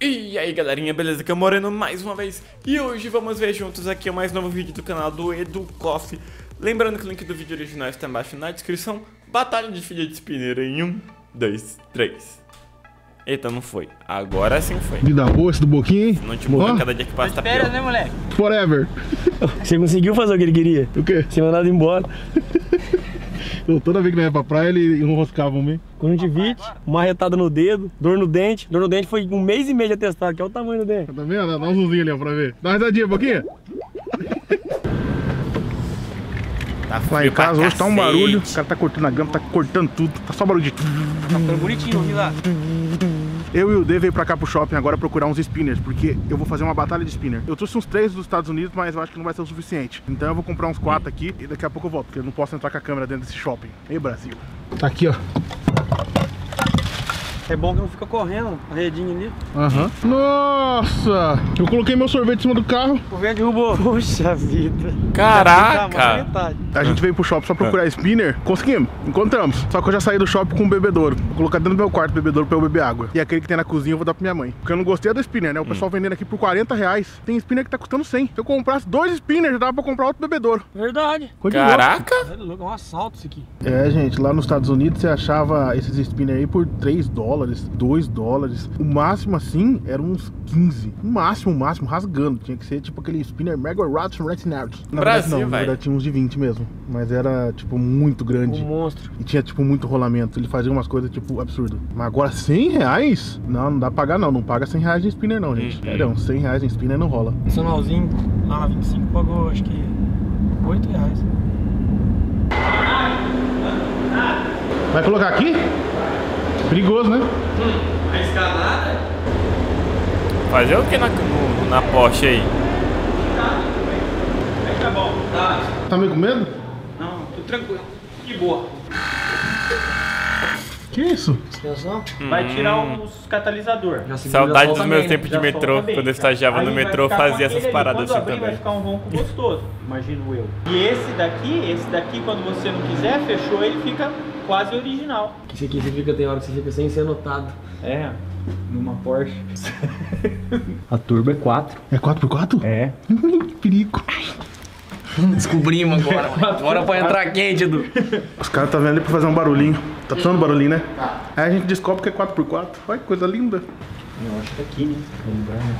E aí galerinha, beleza? Aqui é o Moreno mais uma vez E hoje vamos ver juntos aqui o mais novo vídeo do canal do Edu Coffee Lembrando que o link do vídeo original está embaixo na descrição Batalha de filha de spinner em 1, 2, 3 Eita, não foi. Agora sim foi. Vida boa esse do Boquinha, hein? Não te muda, cada dia que passa tá pior. Espera, né, moleque? Forever. Você conseguiu fazer o que ele queria? O quê? Ser mandado embora. Eu, toda vez que nós ia pra praia, ele enroscava um meio. Conjuntivite, uma retada no dedo, dor no dente. Dor no dente foi um mês e meio de atestado, que é o tamanho do dente. Tá vendo? Dá um zoomzinho ali, ó, pra ver. Dá uma risadinha, Boquinha. Tá Lá em casa hoje tá um barulho. O cara tá cortando a grama, tá cortando tudo. Tá só barulho de... Tá ficando bonitinho, vi lá. Eu e o D veio pra cá pro shopping agora procurar uns spinners, porque eu vou fazer uma batalha de spinner. Eu trouxe uns três dos Estados Unidos, mas eu acho que não vai ser o suficiente. Então eu vou comprar uns quatro aqui e daqui a pouco eu volto, porque eu não posso entrar com a câmera dentro desse shopping. Ei, Brasil. Tá aqui, ó. É bom que não fica correndo a redinha ali. Aham. Nossa! Eu coloquei meu sorvete em cima do carro. O vento derrubou. Puxa vida. Caraca! A gente veio pro shopping só procurar spinner. Conseguimos, encontramos. Só que eu já saí do shopping com um bebedouro. Vou colocar dentro do meu quarto o bebedouro pra eu beber água. E aquele que tem na cozinha eu vou dar pra minha mãe. Porque eu não gostei do spinner, né? O pessoal vendendo aqui por 40 reais. Tem spinner que tá custando 100. Se eu comprasse dois spinners, já dava pra comprar outro bebedouro. Verdade. Caraca! É louco, é um assalto isso aqui. É, gente, lá nos Estados Unidos você achava esses spinner aí por 3 dólares, 2 dólares. O máximo assim era uns 15. O máximo, o máximo, rasgando. Tinha que ser tipo aquele spinner Mega Rats Right Now. Na verdade, Brasil, não, na velho. verdade tinha uns de 20 mesmo. Mas era tipo muito grande. Um monstro. E tinha, tipo, muito rolamento. Ele fazia umas coisas, tipo, absurdo. Mas agora, 100 reais? Não, não dá pra pagar, não. Não paga 100 reais em spinner, não, gente. Uhum. Sério, 100 reais em spinner não rola. Nacionalzinho, lá na 25, pagou acho que 8 reais. Vai colocar aqui? Perigoso, né? Fazer o que na, no- na Porsche aí? Tá bom, tá. Tá meio com medo? Tranquilo. Que boa. Que isso? Atenção. Vai tirar os catalisador. Já segura, Saudade dos meus tempos de Já metrô. Quando eu estagiava no Aí vai metrô, ficar com fazia essas aquele ali. paradas Quando assim abrir, também. Vai ficar um ronco gostoso, imagino eu. E esse daqui, esse daqui, quando você não quiser, fechou, ele fica quase original. Esse aqui você fica, tem hora que você fica sem ser notado. É, numa Porsche. A turbo é 4. É 4x4? É. que perigo. Descobrimos agora. Agora pra entrar quente, Edu. Os caras tá vendo ali pra fazer um barulhinho. Tá precisando de barulhinho, né? Aí a gente descobre que é 4x4. Olha que coisa linda. Eu acho que aqui, né? Né?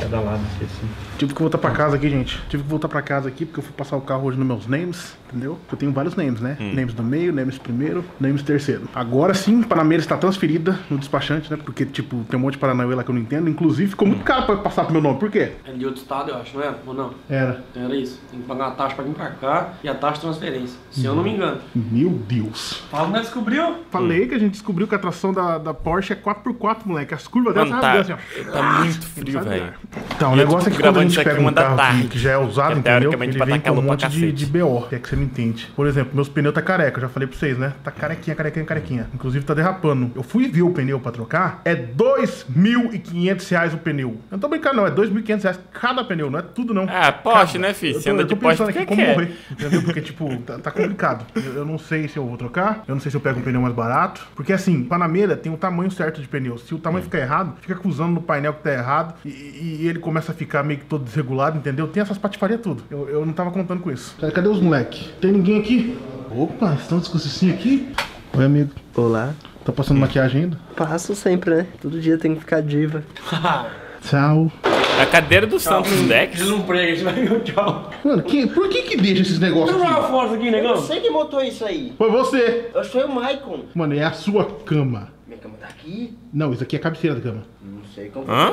Cada lado aqui assim. Tive que voltar pra casa aqui, gente. Tive que voltar pra casa aqui porque eu fui passar o carro hoje nos meus names, entendeu? Eu tenho vários names, né? Names do meio, names primeiro, names terceiro. Agora sim, Panameira está transferida no despachante, né? Porque, tipo, tem um monte de Paranauê lá que eu não entendo. Inclusive, ficou muito caro pra passar pro meu nome. Por quê? É de outro estado, eu acho, não era? Ou não? Era. Era isso. Tem que pagar uma taxa pra vir pra cá e a taxa de transferência. Se eu não me engano. Meu Deus. Fala, não descobriu? Falei que a gente descobriu que a tração da, da Porsche é 4x4, moleque. As curvas dela tá, assim, ó. tá muito frio, velho. Então, o E negócio é que gente aqui pega um uma da carro que, tarde. que já é usado, Que é entendeu? teoricamente Ele vem com um monte de, de BO, que é que você me entende. Por exemplo, meus pneus tá careca, eu já falei pra vocês, né? Tá carequinha, carequinha, carequinha. Inclusive tá derrapando. Eu fui ver o pneu pra trocar, é 2.500 reais o pneu. Eu não tô brincando não, é 2.500 reais cada pneu, não é tudo não. Ah, Cada- né, filho? eu Você tô- anda de Porsche pensando aqui como quer. morrer, entendeu? Porque, tipo, tá, tá complicado. Eu, eu não sei se eu vou trocar, eu não sei se eu pego um pneu mais barato. Porque, assim, Panameira tem o tamanho certo de pneu. Se o tamanho ficar errado, fica acusando no painel que tá errado e, e- e ele começa a ficar meio que todo desregulado, entendeu? Tem essas patifarias tudo. Eu, eu não tava contando com isso. Cadê, cadê os moleque? Tem ninguém aqui? Opa, estamos com o aqui? Oi, amigo. Olá. Tá passando maquiagem ainda? Passo sempre, né? Todo dia tem que ficar diva. Tchau. A cadeira do Santos Dex. Eles não a gente vai ver o tchau. Mano, que, por que que deixa esses negócios lá aqui? uma foto aqui, Eu negão. sei quem botou isso aí. Foi você. Eu sou o Maicon. Mano, é a sua cama. Minha cama tá aqui. Não, isso aqui é a cabeceira da cama. Não sei como. Hã?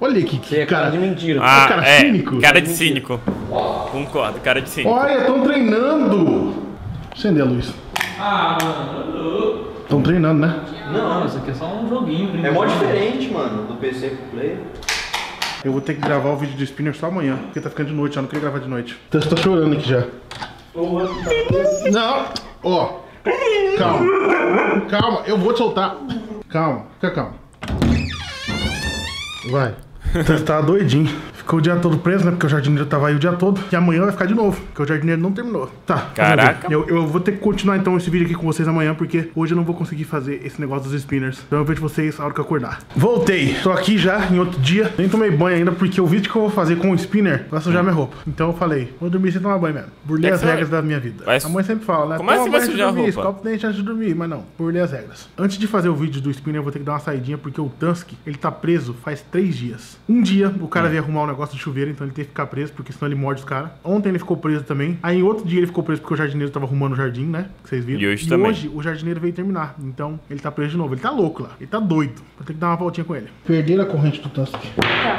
Olha aqui, que Você é cara cara. de mentira. Ah, cara é. cínico. Cara de cínico. Concordo, cara de cínico. Olha, estão treinando. Acender a luz. Ah, mano. Estão treinando, né? Não, isso aqui é só um joguinho. É mó diferente, mano, do PC pro Play. Eu vou ter que gravar o vídeo do spinner só amanhã, porque tá ficando de noite, já não queria gravar de noite. Então você tá chorando aqui já. Não, ó. Calma. Calma, eu vou te soltar. Calma, fica calmo. Vai. Tá doidinho. Ficou o dia todo preso, né? Porque o jardineiro tava aí o dia todo. E amanhã vai ficar de novo, porque o jardineiro não terminou. Tá. Caraca. Eu, eu vou ter que continuar então esse vídeo aqui com vocês amanhã, porque hoje eu não vou conseguir fazer esse negócio dos spinners. Então eu vejo vocês a hora que eu acordar. Voltei. Tô aqui já em outro dia. Nem tomei banho ainda, porque o vídeo que eu vou fazer com o spinner vai sujar minha roupa. Então eu falei, vou dormir sem tomar banho mesmo. Burlei É as regras vai- da minha vida. vai- A mãe sempre fala, né? Como é que vai sujar a dormir, roupa? escova o dente antes de dormir, mas não, burlei as regras. Antes de fazer o vídeo do spinner, eu vou ter que dar uma saidinha, porque o Tusk, ele tá preso faz três dias. Um dia, o cara veio arrumar um negócio de chuveiro, então ele teve que ficar preso, porque senão ele morde os caras. Ontem ele ficou preso também. Aí em outro dia ele ficou preso porque o jardineiro tava arrumando o jardim, né? Que vocês viram. E hoje também. hoje o jardineiro veio terminar. Então ele tá preso de novo. Ele tá louco lá. Ele tá doido. Vou ter que dar uma voltinha com ele. Perderam a corrente do Tusk.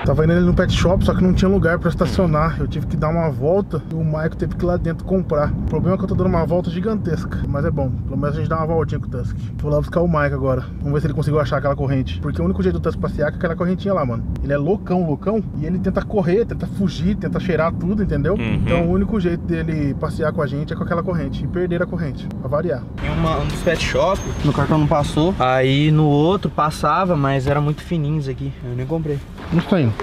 Tava indo ele no pet shop, só que não tinha lugar pra estacionar. Eu tive que dar uma volta e o Maico teve que ir lá dentro comprar. O problema é que eu tô dando uma volta gigantesca. Mas é bom. Pelo menos a gente dá uma voltinha com o Tusk. Vou lá buscar o Maico agora. Vamos ver se ele conseguiu achar aquela corrente. Porque o único jeito do Tusk passear é com aquela correntinha lá, mano. Ele é loucão, loucão. E ele tenta correr, tenta fugir, tenta cheirar tudo, entendeu? Então o único jeito dele passear com a gente é com aquela corrente. E perder a corrente. Pra variar. Em uma, um dos pet shop, no cartão não passou. Aí no outro passava, mas era muito fininho isso aqui. Eu nem comprei. Onde tá indo?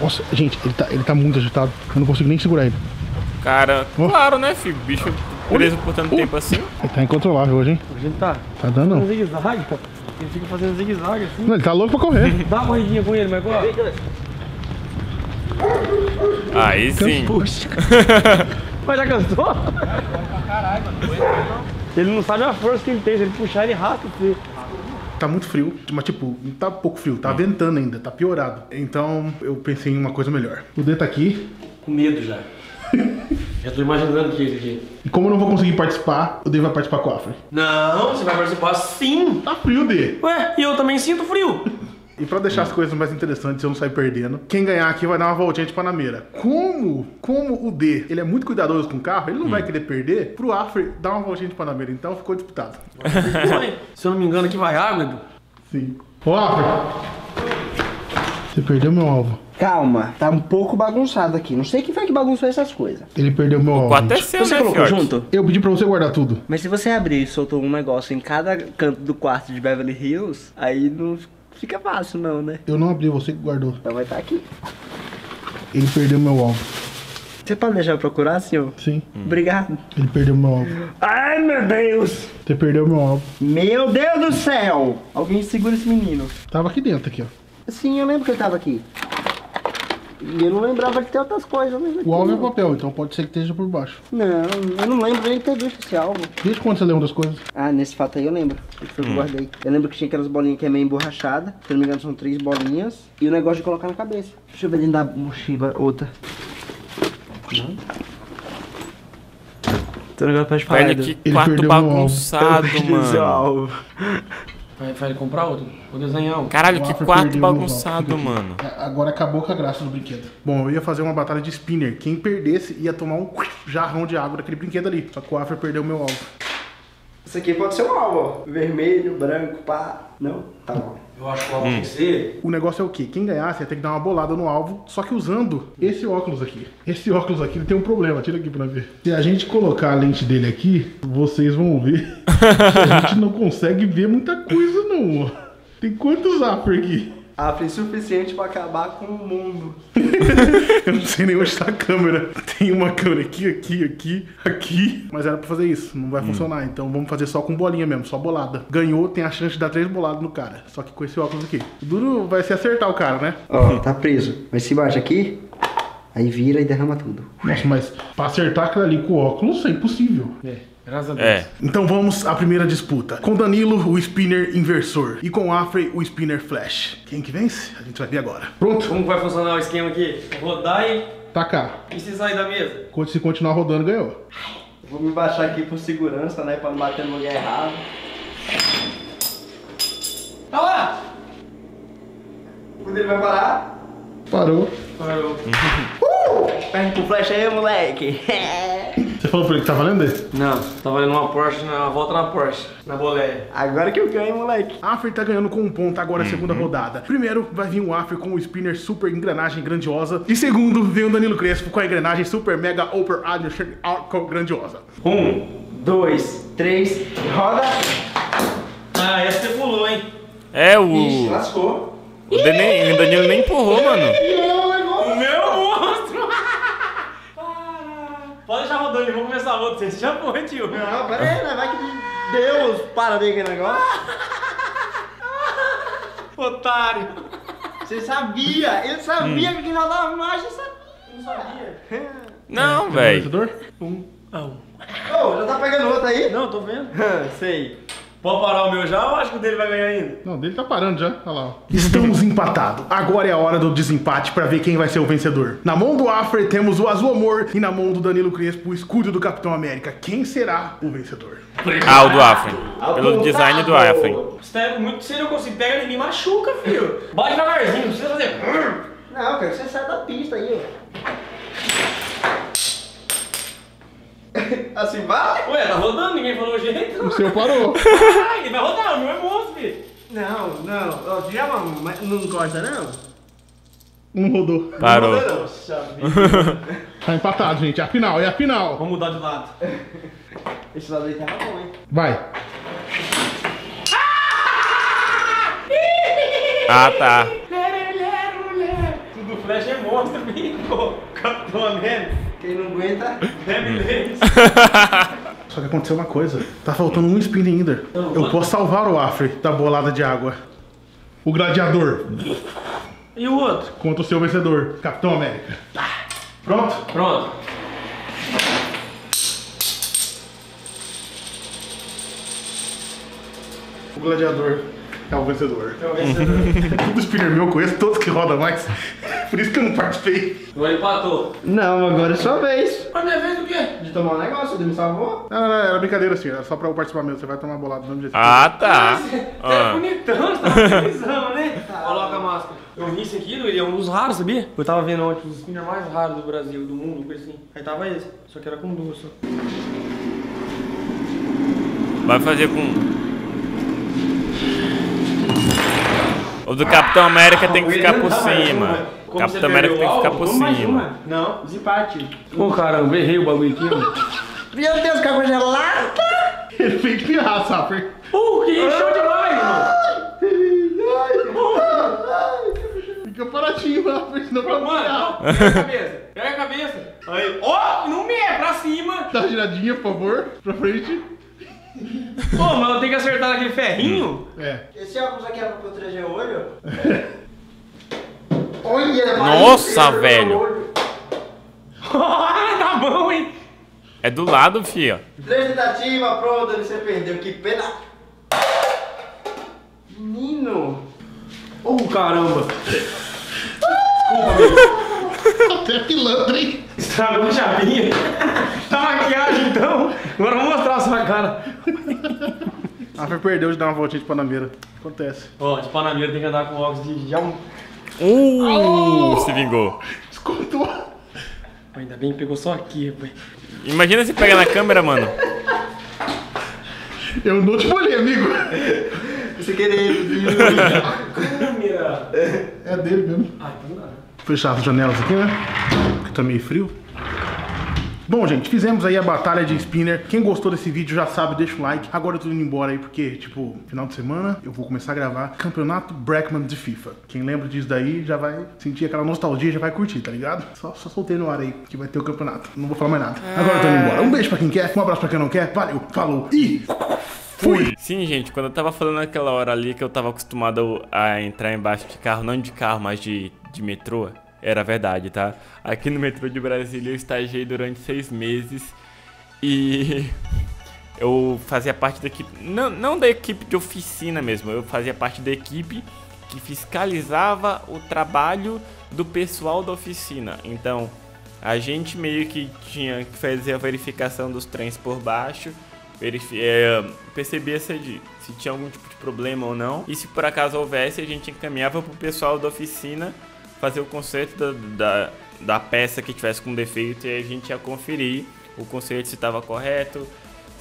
Nossa, gente, ele tá, ele tá muito agitado. Eu não consigo nem segurar ele. Cara, Oh. claro, né, filho? Bicho preso por tanto Oh. tempo assim. Ele tá incontrolável hoje, hein? A gente tá Tá dando fazendo não. zigue-zague. Ele fica fazendo zigue-zague assim. Não, ele tá louco pra correr. Dá uma corridinha com ele, Michael. Aí sim. Mas já cansou? Ele não sabe a força que ele tem. Se ele puxar, ele você. Tá muito frio, mas tipo, não tá pouco frio, tá ventando ainda, tá piorado. Então eu pensei em uma coisa melhor. O D tá aqui, Com medo já. já tô imaginando que é isso aqui. e como eu não vou conseguir participar, o D vai participar com a Afra. Não, você vai participar sim. Tá frio, D! Ué, e eu também sinto frio. E pra deixar as coisas mais interessantes, eu não sair perdendo, quem ganhar aqui vai dar uma voltinha de Panameira. Como, como o D, ele é muito cuidadoso com o carro, ele não vai querer perder pro Afra dar uma voltinha de Panameira. Então ficou disputado. Se eu não me engano, aqui vai água, Edu. Sim. Ô, Afra! Você perdeu meu alvo. Calma, tá um pouco bagunçado aqui. Não sei quem foi que bagunçou essas coisas. Ele perdeu meu alvo. Quatro é seu, Você né, colocou junto? Eu pedi pra você guardar tudo. Mas se você abrir e soltou um negócio em cada canto do quarto de Beverly Hills, aí não fica fácil não, né? Eu não abri, você que guardou. Então vai estar aqui. Ele perdeu meu alvo. Você pode deixar eu procurar, senhor? Sim, Obrigado. ele perdeu meu alvo. Ai, meu Deus! Você perdeu meu alvo. Meu Deus do céu! Alguém segura esse menino. Tava aqui dentro, aqui, ó. Sim, eu lembro que ele tava aqui. E eu não lembrava que tem outras coisas, mas aqui O alvo é papel, então pode ser que esteja por baixo. Não, eu não lembro nem de ter visto esse alvo. Desde quando você lembra das coisas? Ah, nesse fato aí eu lembro. Esse foi o que eu guardei. Eu lembro que tinha aquelas bolinhas que é meio emborrachada. Se eu não me engano, são três bolinhas. E o negócio de colocar na cabeça. Deixa eu ver dentro da mochila outra. Não. Tem um negócio pra. Velho, Edu. que quarto bagunçado, mano. Vai, vai comprar outro. Vou desenhar um. Caralho, O que quarto meu bagunçado, mano. É, Agora acabou com a graça do brinquedo. Bom, eu ia fazer uma batalha de spinner. Quem perdesse ia tomar um jarrão de água daquele brinquedo ali. Só que o Afra perdeu meu alvo. Isso aqui pode ser um alvo, ó. Vermelho, branco, pá. Não? Tá bom. Eu acho que o alvo tem que ser. O negócio é o quê? Quem ganhasse ia ter que dar uma bolada no alvo, só que usando esse óculos aqui. Esse óculos aqui ele tem um problema, tira aqui pra ver. Se a gente colocar a lente dele aqui, vocês vão ver que a gente não consegue ver muita coisa não. Tem quantos Afra aqui? Foi suficiente pra acabar com o mundo. Eu não sei nem onde está a câmera. Tem uma câmera aqui, aqui, aqui, aqui. Mas era pra fazer isso, não vai funcionar. Então vamos fazer só com bolinha mesmo, só bolada. Ganhou, tem a chance de dar três boladas no cara. Só que com esse óculos aqui. O duro vai ser acertar o cara, né? Ó, tá preso. Mas se baixa aqui, aí vira e derrama tudo. Nossa, mas pra acertar aquilo ali com o óculos é impossível. É, graças a Deus. É. Então vamos à primeira disputa. Com Danilo, o spinner inversor. E com Afrey, o spinner flash. Quem que vence? A gente vai ver agora. Pronto? Como vai funcionar o esquema aqui? Rodar e, Tá cá. e se sair da mesa? Quando se continuar rodando, ganhou. Vou me baixar aqui por segurança, né? Pra não bater no lugar errado. Tá lá! Quando ele vai parar? Parou. Parou. Perde pro flash aí, moleque! Falou pra ele que tá valendo esse? Não, tá valendo uma Porsche, na volta na Porsche, na boleia. Agora que eu ganho, moleque. Afri tá ganhando com um ponto agora a segunda rodada. Primeiro vai vir o Afri com o spinner super engrenagem grandiosa. E segundo vem o Danilo Crespo com a engrenagem super mega over grandiosa. Um, dois, três, roda. Ah, essa você pulou, hein? É Ixi, o. lascou. O, Dani- o Danilo nem empurrou, mano. O meu é um monstro! Eu vou começar outro. Você já foi, tio. Não, pera aí, né? Vai que Deus para de aquele negócio. Otário. Você sabia? Eu sabia que aqui não dava mais, eu sabia. Não sabia. Não, velho. Vencedor? Ah, um. Ô, já tá pegando outro aí? Não, tô vendo. Sei. Pode parar o meu já ou acho que o dele vai ganhar ainda? Não, dele tá parando já. Olha lá. ó. Estamos empatados. Agora é a hora do desempate pra ver quem vai ser o vencedor. Na mão do Afre temos o Azul Amor e na mão do Danilo Crespo o escudo do Capitão América. Quem será o vencedor? Ah, o do Afren. Pelo design do Afren. Você tá muito sério, eu consigo pegar ele e me machuca, filho. Bate devagarzinho, não precisa fazer. Não, eu quero que você saia da pista aí, ó. Assim vai? Ué, tá rodando, ninguém falou o jeito. O seu parou. Ai, ele vai rodar, o meu é monstro, filho. Não, não. Ó, tira uma, mas não corta não? Um rodou. Parou. Nossa vida. Tá empatado, gente. É a final, é a final. Vamos mudar de lado. Esse lado aí tava bom, hein? Vai. Ah, tá. Tudo flash é monstro, bicho. Capitão América. Quem não aguenta... Deve ler. Só que aconteceu uma coisa. Tá faltando um spin ainda. Eu posso salvar o Afre da bolada de água. O gladiador E o outro? contra o seu vencedor, Capitão América. Pronto? Pronto. O gladiador é o vencedor. É o vencedor. Tudo spinner meu, eu conheço todos que roda mais. Por isso que eu não participei. Agora empatou. não, agora é sua vez. Mas minha vez o quê? De tomar um negócio, ele me salvou. Não, não, não, era brincadeira assim, era só pra eu participar mesmo. Você vai tomar bolada do mesmo jeito. Ah, tá. Você é Ah. bonitão, você tá né? Coloca a máscara. Eu vi esse aqui, ele é um dos raros, sabia? Eu tava vendo ontem os spinners mais raros do Brasil, do mundo, coisa assim. Aí tava esse, só que era com duas só. Vai fazer com. O do Capitão América tem que ficar por cima. O Capitão América tem que ficar por cima. Não, desempate. Ô caramba, errei o bagulho aqui, mano. Meu Deus, que água gelada! Ele fez pirraça, Afre. Uh, que show demais, mano. Fica paradinho, Afre, senão vai Mano, pega a cabeça, pega a cabeça. Aí, ó, não me é, pra cima. Dá uma giradinha, por favor, pra frente. Pô, mas eu tenho que acertar naquele ferrinho? É. Esse óculos aqui era pra proteger o olho? Olha, Nossa, velho. meu olho. tá bom, hein? É do lado, fio. Três tentativas, pronto, você perdeu. Que pena. Menino. Oh, caramba. Até pilantra, hein? Estragou a chapinha. Tá maquiagem, então. Agora vamos mostrar a sua cara. Afre perdeu de dar uma voltinha de panameira. Acontece. Ó, de Panameira tem que andar com óculos de já um... Uh, se vingou. Escutou. Ainda bem que pegou só aqui, rapaz. Imagina se pega na câmera, mano. Eu não te molhei, amigo. Você querer. Câmera. É dele mesmo. Ah, então dá. Fechar as janelas aqui, né? Porque tá meio frio. Bom, gente, fizemos aí a batalha de spinner. Quem gostou desse vídeo já sabe, deixa um like. Agora eu tô indo embora aí porque, tipo, final de semana eu vou começar a gravar Campeonato Brackman de FIFA. Quem lembra disso daí já vai sentir aquela nostalgia, já vai curtir, tá ligado? Só, só soltei no ar aí que vai ter o campeonato. Não vou falar mais nada. Agora eu tô indo embora. Um beijo pra quem quer, um abraço pra quem não quer. Valeu, falou e fui! Sim, gente, quando eu tava falando naquela hora ali que eu tava acostumado a entrar embaixo de carro, não de carro, mas de, de metrô, era verdade, tá? Aqui no metrô de Brasília eu estagiei durante seis meses e eu fazia parte da equipe, não, não da equipe de oficina mesmo, eu fazia parte da equipe que fiscalizava o trabalho do pessoal da oficina. Então, a gente meio que tinha que fazer a verificação dos trens por baixo, é, percebia se, se tinha algum tipo de problema ou não. E se por acaso houvesse, a gente encaminhava pro pessoal da oficina fazer o conserto da, da, da peça que tivesse com defeito e a gente ia conferir o conserto se estava correto,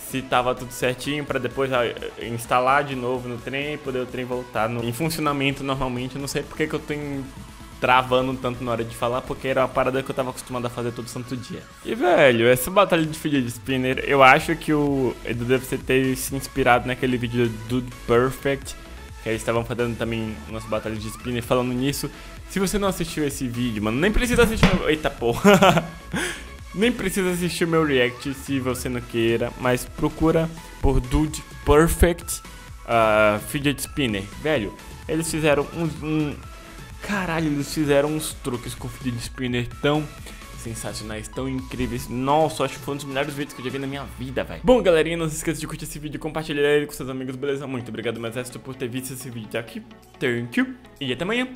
se estava tudo certinho para depois ah, instalar de novo no trem poder o trem voltar no- em funcionamento normalmente. Eu não sei porque que eu em- travando tanto na hora de falar, porque era uma parada que eu tava acostumado a fazer todo santo dia. E velho, essa batalha de fidget spinner, eu acho que o Edu deve ter se inspirado naquele vídeo do Dude Perfect, que eles estavam fazendo também umas batalhas de spinner falando nisso. Se você não assistiu esse vídeo, mano, nem precisa assistir meu... Eita porra! nem precisa assistir meu react se você não queira, mas procura por Dude Perfect uh, Fidget Spinner. Velho, eles fizeram um, um... Caralho, eles fizeram uns truques com fidget spinner tão sensacionais, tão incríveis. Nossa, acho que foi um dos melhores vídeos que eu já vi na minha vida, velho. Bom, galerinha, não se esqueça de curtir esse vídeo compartilhar ele com seus amigos, beleza? Muito obrigado, mais resto, por ter visto esse vídeo aqui. Thank you. E até amanhã.